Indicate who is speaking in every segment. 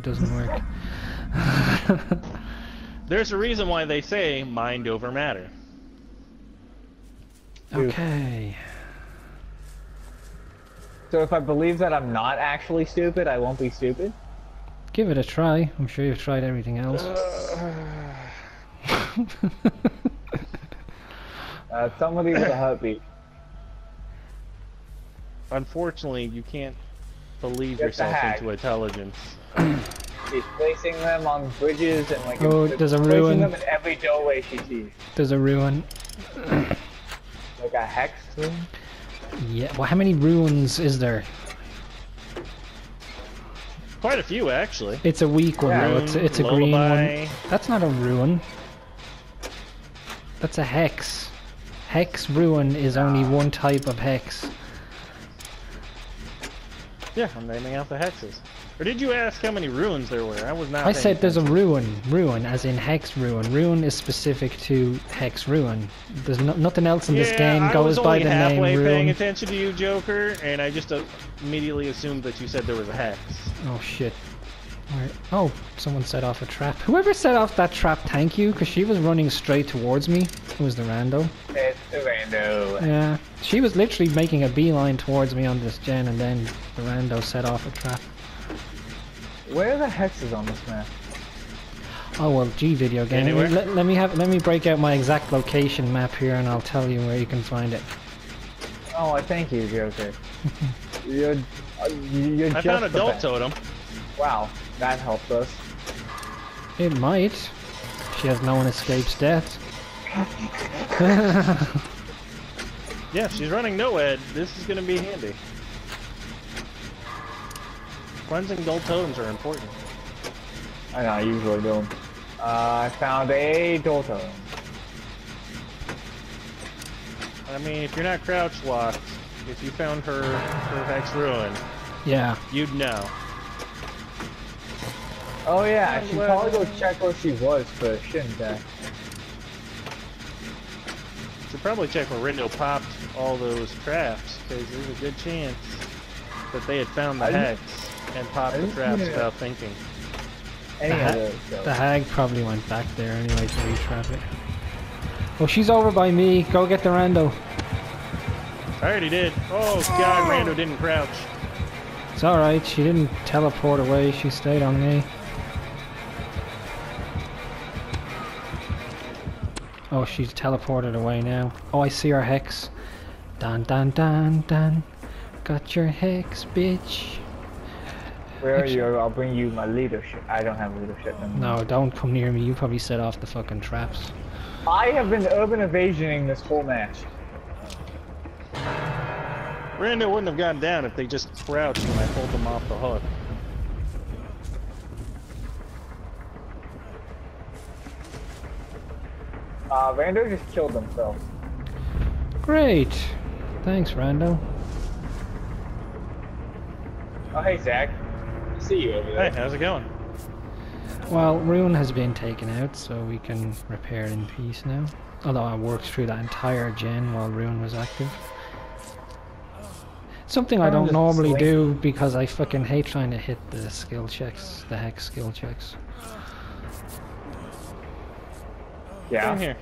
Speaker 1: it doesn't work.
Speaker 2: There's a reason why they say mind over matter.
Speaker 1: okay.
Speaker 3: So if I believe that I'm not actually stupid, I won't be stupid?
Speaker 1: Give it a try. I'm sure you've tried everything else.
Speaker 3: Uh, somebody with a heartbeat.
Speaker 2: Unfortunately, you can't believe
Speaker 3: Get
Speaker 2: yourself into intelligence.
Speaker 3: She's placing them on bridges and like
Speaker 1: Oh, there's a
Speaker 3: placing
Speaker 1: ruin.
Speaker 3: them in every doorway she sees.
Speaker 1: There's a ruin.
Speaker 3: Like a hex ruin.
Speaker 1: Yeah. Well, how many ruins is there?
Speaker 2: Quite a few, actually.
Speaker 1: It's a weak one
Speaker 3: Yeah.
Speaker 1: though. It's a, it's a green one. That's not a ruin. That's a hex. Hex ruin is only ah. one type of hex.
Speaker 2: Yeah, I'm naming out the hexes. Or did you ask how many ruins there were? I was not.
Speaker 1: I said there's a ruin, ruin, as in hex ruin. Ruin is specific to hex ruin. There's no, nothing else in this
Speaker 2: yeah,
Speaker 1: game
Speaker 2: I
Speaker 1: goes
Speaker 2: was
Speaker 1: by the name ruin.
Speaker 2: I halfway paying attention to you, Joker, and I just uh, immediately assumed that you said there was a hex.
Speaker 1: Oh shit. Alright. Oh, someone set off a trap. Whoever set off that trap, thank you, because she was running straight towards me. It was the rando.
Speaker 3: It's the rando.
Speaker 1: Yeah. She was literally making a beeline towards me on this gen, and then the rando set off a trap.
Speaker 3: Where are the hexes on this map?
Speaker 1: Oh well, G video game.
Speaker 2: Anywhere?
Speaker 1: Let, let me have let me break out my exact location map here, and I'll tell you where you can find it.
Speaker 3: Oh, I thank you, Joker. you're, uh, you're
Speaker 2: I
Speaker 3: just
Speaker 2: found a
Speaker 3: the
Speaker 2: adult totem.
Speaker 3: Wow, that helped us.
Speaker 1: It might. She has no one escapes death.
Speaker 2: Yeah, she's running NOED. This is gonna be handy. Cleansing dull totems are important.
Speaker 3: I know, I usually do. Uh, I found a dull totem.
Speaker 2: I mean, if you're not crouch locked, if you found her her hex ruin,
Speaker 1: yeah.
Speaker 2: you'd know.
Speaker 3: Oh yeah, I should probably go check where she was first, shouldn't I?
Speaker 2: Should probably check where Rando popped all those traps, because there's a good chance that they had found the
Speaker 3: I didn't-
Speaker 2: hex and popped
Speaker 3: I
Speaker 2: the traps
Speaker 3: see it.
Speaker 2: without thinking.
Speaker 3: Any
Speaker 1: The ha-
Speaker 3: those.
Speaker 1: The hag probably went back there anyway to retrap it. Well, she's over by me. Go get the rando.
Speaker 2: I already did. Oh god, oh. Rando didn't crouch.
Speaker 1: It's alright. She didn't teleport away. She stayed on me. Oh, she's teleported away now. Oh, I see her hex. Dun dun dun dun. Got your hex, bitch.
Speaker 3: Where are you? I'll bring you my leadership. I don't have leadership. anymore.
Speaker 1: No, don't come near me. You probably set off the fucking traps.
Speaker 3: I have been urban evasioning this whole match.
Speaker 2: Rando wouldn't have gotten down if they just crouched when I pulled them off the hook.
Speaker 3: Uh, Vander just killed himself.
Speaker 1: Great. Thanks, Rando.
Speaker 3: Oh, hey, Zach. See you over there.
Speaker 2: Hey, how's it going?
Speaker 1: Well, Ruin has been taken out, so we can repair in peace now. Although I worked through that entire gen while Ruin was active. Something I don't normally do because I fucking hate trying to hit the skill checks, the hex skill checks.
Speaker 3: Yeah.
Speaker 2: In here.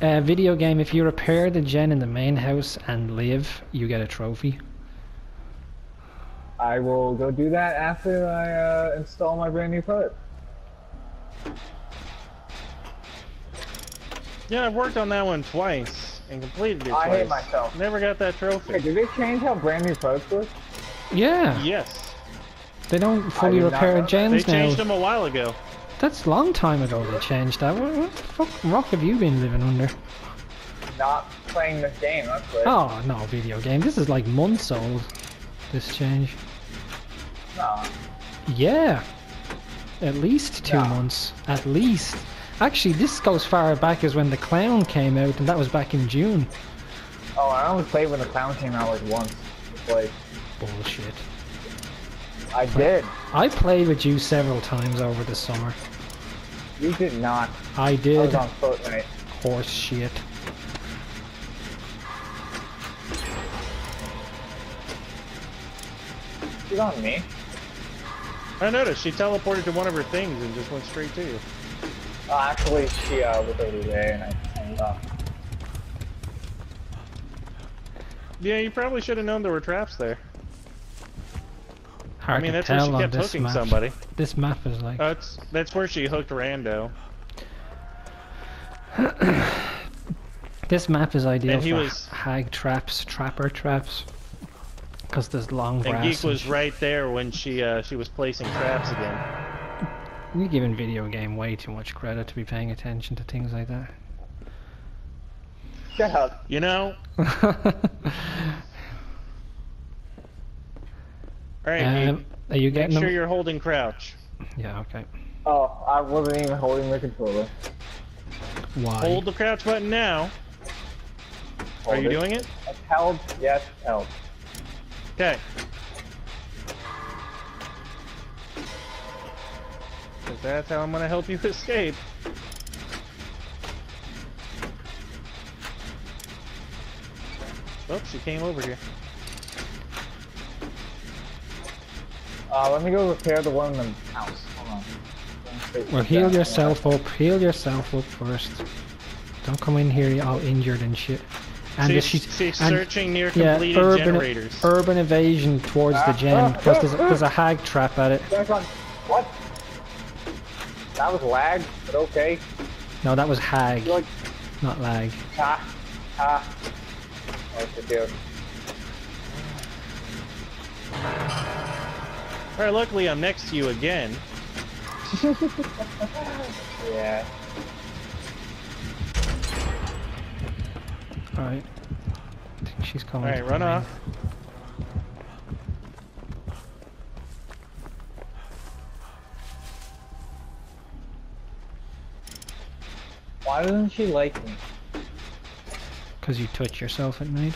Speaker 1: Uh, video game, if you repair the gen in the main house and live, you get a trophy.
Speaker 3: I will go do that after I uh, install my brand new part.
Speaker 2: Yeah, I've worked on that one twice and completed it
Speaker 3: I
Speaker 2: twice.
Speaker 3: hate myself.
Speaker 2: Never got that trophy.
Speaker 3: Okay, did they change how brand new parts work?
Speaker 1: Yeah,
Speaker 2: Yes.
Speaker 1: they don't fully repair
Speaker 3: know that.
Speaker 1: gens
Speaker 2: They changed
Speaker 1: now.
Speaker 2: them a while ago.
Speaker 1: That's a long time ago they changed that. What, what the fuck rock have you been living under?
Speaker 3: Not playing this game, that's.
Speaker 1: Oh, no, video game. This is like months old, this change.
Speaker 3: No.
Speaker 1: Yeah. At least two
Speaker 3: Yeah.
Speaker 1: months. At least. Actually, this goes far back as when The Clown came out, and that was back in June.
Speaker 3: Oh, I only played when the clown came out like once. Like,
Speaker 1: Bullshit.
Speaker 3: I did.
Speaker 1: I played with you several times over the summer.
Speaker 3: You did not.
Speaker 1: I
Speaker 3: I
Speaker 1: did.
Speaker 3: was on Fortnite.
Speaker 1: Horse shit.
Speaker 3: She's on me.
Speaker 2: I noticed she teleported to one of her things and just went straight to you.
Speaker 3: Uh, actually, she uh, was over there and I turned it off.
Speaker 2: Yeah, you probably should have known there were traps there.
Speaker 1: Hard
Speaker 2: I mean,
Speaker 1: to
Speaker 2: that's where she kept hooking
Speaker 1: map.
Speaker 2: somebody.
Speaker 1: This map is like
Speaker 2: That's that's where she hooked Rando.
Speaker 1: this map is ideal
Speaker 2: And he
Speaker 1: for
Speaker 2: was-
Speaker 1: hag traps, trapper traps, because there's long grass.
Speaker 2: And
Speaker 1: grass.
Speaker 2: Geek was
Speaker 1: shit.
Speaker 2: right there when she uh, she was placing traps again.
Speaker 1: You're giving video game way too much credit to be paying attention to things like that.
Speaker 3: Shut up.
Speaker 2: You know, all right.
Speaker 1: Um, are you
Speaker 2: make
Speaker 1: getting
Speaker 2: sure
Speaker 1: them?
Speaker 2: you're holding crouch.
Speaker 1: Yeah. Okay.
Speaker 3: Oh, I wasn't even holding the controller.
Speaker 1: Why?
Speaker 2: Hold the crouch button now. Are you
Speaker 3: it.
Speaker 2: doing it?
Speaker 3: It's held. Yes, held.
Speaker 2: Okay. 'Cause that's how I'm gonna help you escape. Oops, she came over here.
Speaker 3: Uh, let me go repair the one in the house. Hold on.
Speaker 1: Well, heal
Speaker 3: that.
Speaker 1: yourself up. Heal yourself up first. Don't come in here all injured and shit. And
Speaker 2: she's,
Speaker 1: she's
Speaker 2: she's
Speaker 1: and-
Speaker 2: searching near
Speaker 1: yeah,
Speaker 2: completed
Speaker 1: urban
Speaker 2: generators.
Speaker 1: urban evasion towards the
Speaker 3: Ah,
Speaker 1: gen
Speaker 3: ah,
Speaker 1: because there's,
Speaker 3: ah,
Speaker 1: there's a hag trap at it.
Speaker 3: What? That was lag, but okay.
Speaker 1: No, that was hag,
Speaker 3: like,
Speaker 1: not lag.
Speaker 3: ha, ha. Oh,
Speaker 2: Alright, luckily I'm next to you again.
Speaker 3: Yeah.
Speaker 1: All right. I think she's coming.
Speaker 2: Alright, run off.
Speaker 3: Why doesn't she like me?
Speaker 1: Cause you touch yourself at night.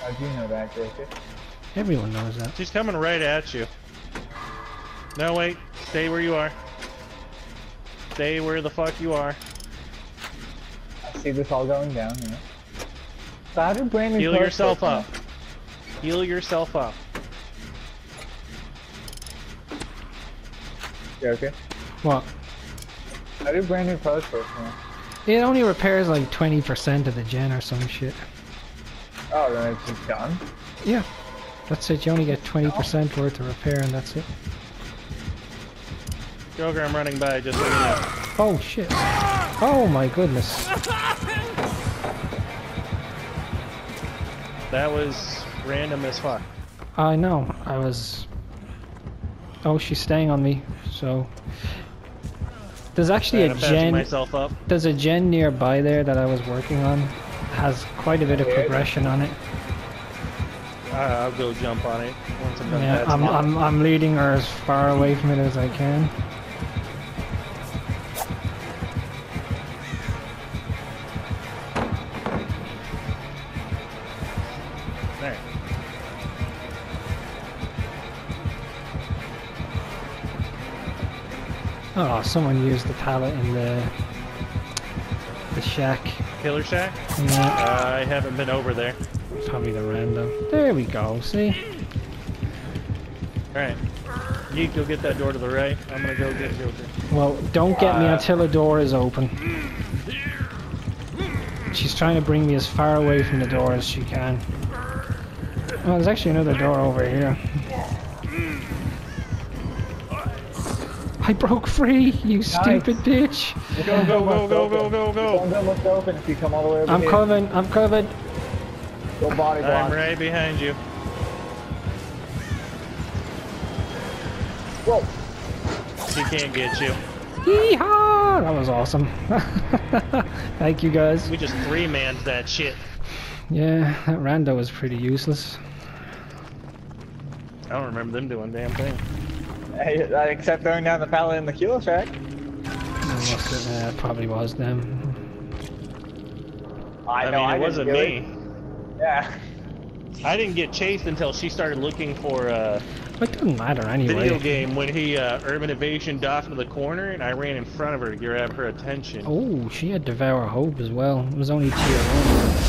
Speaker 3: How do you know that, Joker?
Speaker 1: Everyone knows that.
Speaker 2: She's coming right at you. No, wait. Stay where you are. Stay where the fuck you are.
Speaker 3: I see this all going down, yeah. So how did Brandon
Speaker 2: Heal yourself
Speaker 3: work
Speaker 2: up. Heal yourself up.
Speaker 3: now? Joker?
Speaker 1: What?
Speaker 3: How did Brandon Clark work now?
Speaker 1: It only repairs like 20% of the gen or some shit.
Speaker 3: Oh, then it's just done?
Speaker 1: Yeah. That's it. You only get 20% worth of repair and that's it.
Speaker 2: Joker, I'm running by just so you know.
Speaker 1: Oh shit. Oh my goodness.
Speaker 2: That was random as fuck.
Speaker 1: I know. I was. Oh, she's staying on me. So. There's actually a gen.
Speaker 2: myself up.
Speaker 1: There's a gen nearby there that I was working on. Has quite a bit of progression on it.
Speaker 2: I'll go jump on it once I'm done
Speaker 1: Yeah, I'm. I'm, I'm leading her as far away from it as I can.
Speaker 2: Alright.
Speaker 1: Oh, someone used the pallet in the the shack.
Speaker 2: Killer Shack?
Speaker 1: Yeah,
Speaker 2: Uh, I haven't been over there.
Speaker 1: Probably the random. There we go. See?
Speaker 2: Alright. Geek, go get that door to the right. I'm gonna go get Joker.
Speaker 1: Well, don't get me
Speaker 2: Uh,
Speaker 1: until the door is open. She's trying to bring me as far away from the door as she can. Oh, there's actually another door over here. I broke free, you stupid bitch!
Speaker 2: Go, go, go, go, go, go, go!
Speaker 3: Don't almost open if you come all the way over
Speaker 1: I'm
Speaker 3: here.
Speaker 1: coming, I'm coming.
Speaker 3: Go body block.
Speaker 2: I'm right behind you.
Speaker 3: Whoa!
Speaker 2: She can't get you.
Speaker 1: Yeehaw! That was awesome. Thank you guys.
Speaker 2: We just three-manned that shit.
Speaker 1: Yeah, that rando was pretty useless.
Speaker 2: I don't remember them doing damn thing.
Speaker 3: Hey, uh, except throwing down the pallet in the killer shack.
Speaker 1: Unless it uh, probably was them.
Speaker 3: I,
Speaker 2: I,
Speaker 3: know,
Speaker 2: mean,
Speaker 3: I
Speaker 2: it wasn't me.
Speaker 3: it. Yeah.
Speaker 2: I didn't get chased until she started looking for a
Speaker 1: It doesn't matter anyway.
Speaker 2: video game when he uh, urban evasion off into the corner, and I ran in front of her to grab her attention.
Speaker 1: Oh, she had Devour Hope as well. It was only tier one.